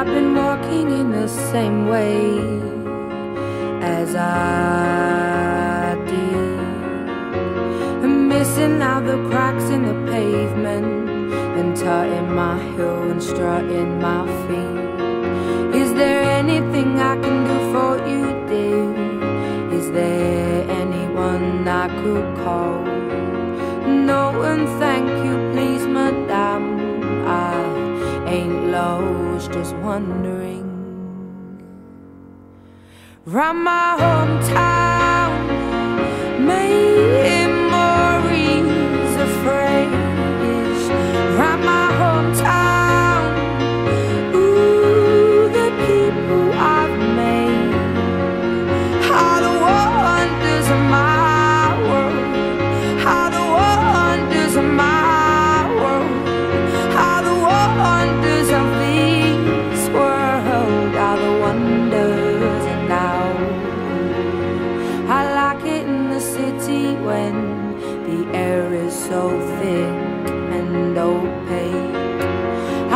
I've been walking in the same way as I did. I'm missing out the cracks in the pavement and tutting my heel and strutting my feet. Is there anything I can do for you, dear? Is there anyone I could call? No, one, thank you, lost, just wondering. Round my hometown, memories so thick and opaque.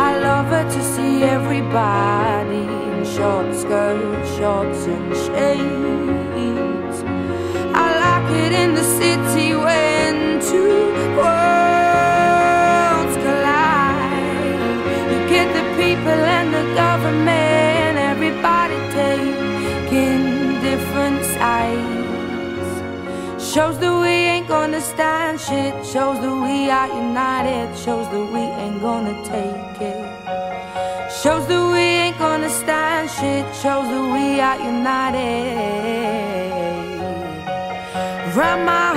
I love it to see everybody in short skirts, shorts, and shades. I like it in the city when two worlds collide. You get the people and the government, Shows that we ain't gonna stand shit. Shows that we are united. Shows that we ain't gonna take it. Shows that we ain't gonna stand shit. Shows that we are united. Round my